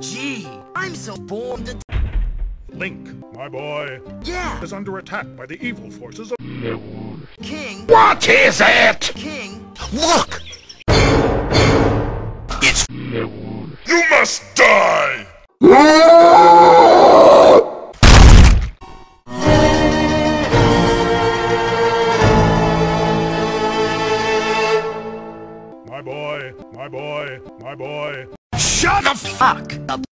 Gee, I'm so bored to... Link, my boy, Yeah, is under attack by the evil forces of... King, What is it? King, Look! It's You must die! My boy, my boy, my boy. Shut the fuck up.